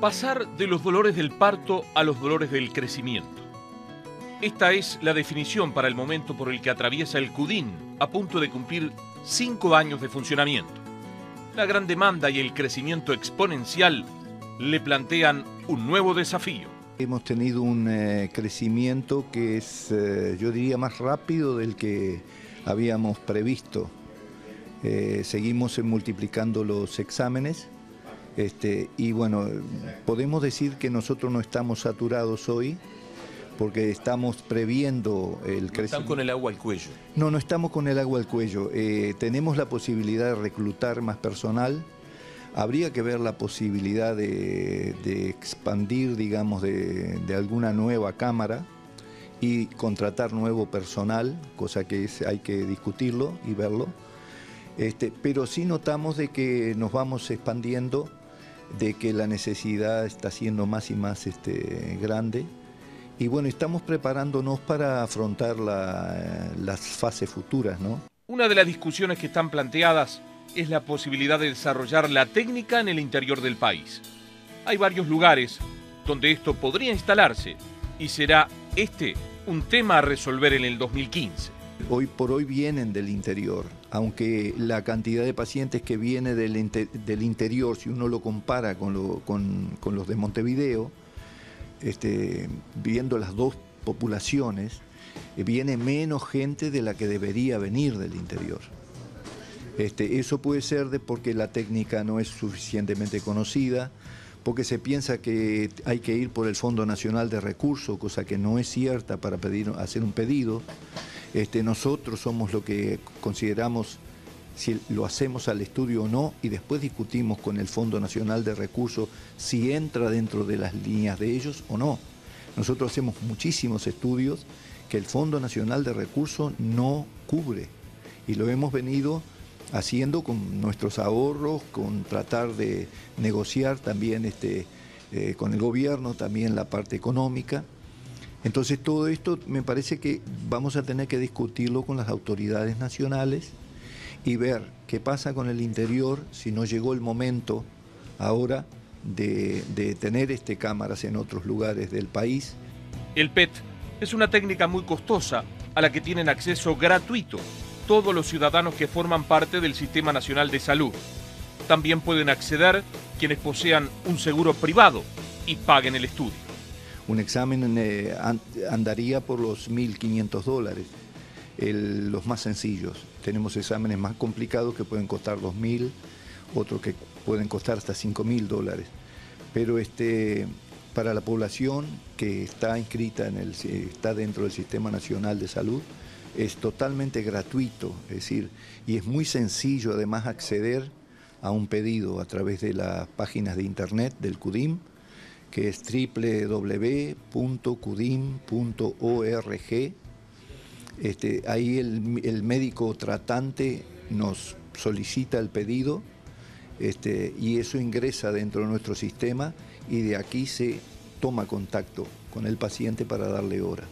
Pasar de los dolores del parto a los dolores del crecimiento. Esta es la definición para el momento por el que atraviesa el CUDIN, a punto de cumplir cinco años de funcionamiento. La gran demanda y el crecimiento exponencial le plantean un nuevo desafío. Hemos tenido un eh, crecimiento que es, eh, yo diría, más rápido del que habíamos previsto. Eh, seguimos multiplicando los exámenes este, y bueno, podemos decir que nosotros no estamos saturados hoy porque estamos previendo el crecimiento. ¿Están con el agua al cuello? No, no estamos con el agua al cuello. tenemos la posibilidad de reclutar más personal, Habría que ver la posibilidad de, expandir, digamos, de, alguna nueva cámara y contratar nuevo personal, cosa que hay que discutirlo y verlo. Este, pero sí notamos de que nos vamos expandiendo, de que la necesidad está siendo más y más este, grande. Y bueno, estamos preparándonos para afrontar las fases futuras, ¿no? Una de las discusiones que están planteadas es la posibilidad de desarrollar la técnica en el interior del país. Hay varios lugares donde esto podría instalarse y será este un tema a resolver en el 2015. Hoy por hoy vienen del interior, aunque la cantidad de pacientes que viene del, interior, si uno lo compara con, los de Montevideo, este, viendo las dos poblaciones, viene menos gente de la que debería venir del interior. Este, eso puede ser de porque la técnica no es suficientemente conocida, porque se piensa que hay que ir por el Fondo Nacional de Recursos, cosa que no es cierta para hacer un pedido. Este, nosotros somos lo que consideramos si lo hacemos al estudio o no y después discutimos con el Fondo Nacional de Recursos si entra dentro de las líneas de ellos o no. Nosotros hacemos muchísimos estudios que el Fondo Nacional de Recursos no cubre y lo hemos venido haciendo con nuestros ahorros, con tratar de negociar también este, eh, con el gobierno, también la parte económica. Entonces todo esto me parece que vamos a tener que discutirlo con las autoridades nacionales y ver qué pasa con el interior si no llegó el momento ahora de, tener este, cámaras en otros lugares del país. El PET es una técnica muy costosa a la que tienen acceso gratuito todos los ciudadanos que forman parte del Sistema Nacional de Salud. También pueden acceder quienes posean un seguro privado y paguen el estudio. Un examen eh, andaría por los 1.500 dólares, los más sencillos. Tenemos exámenes más complicados que pueden costar 2.000, otros que pueden costar hasta 5.000 dólares. Pero este, para la población que está inscrita en el, está dentro del Sistema Nacional de Salud, es totalmente gratuito, es decir, y es muy sencillo además acceder a un pedido a través de las páginas de internet del CUDIM, que es www.cudim.org. Este, ahí el, médico tratante nos solicita el pedido este, y eso ingresa dentro de nuestro sistema y de aquí se toma contacto con el paciente para darle hora.